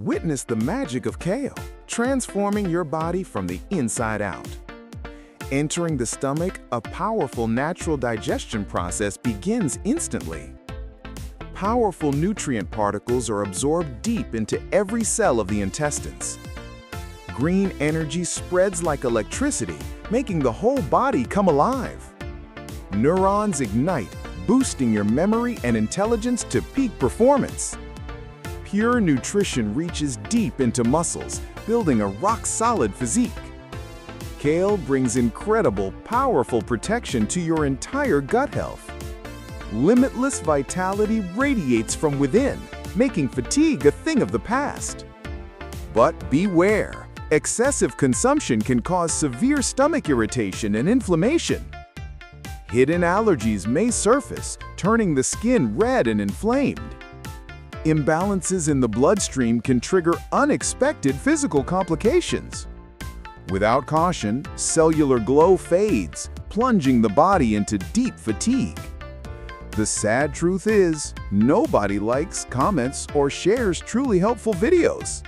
Witness the magic of kale, transforming your body from the inside out. Entering the stomach, a powerful natural digestion process begins instantly. Powerful nutrient particles are absorbed deep into every cell of the intestines. Green energy spreads like electricity, making the whole body come alive. Neurons ignite, boosting your memory and intelligence to peak performance. Pure nutrition reaches deep into muscles, building a rock-solid physique. Kale brings incredible, powerful protection to your entire gut health. Limitless vitality radiates from within, making fatigue a thing of the past. But beware, excessive consumption can cause severe stomach irritation and inflammation. Hidden allergies may surface, turning the skin red and inflamed. Imbalances in the bloodstream can trigger unexpected physical complications. Without caution, cellular glow fades, plunging the body into deep fatigue. The sad truth is, nobody likes, comments, or shares truly helpful videos.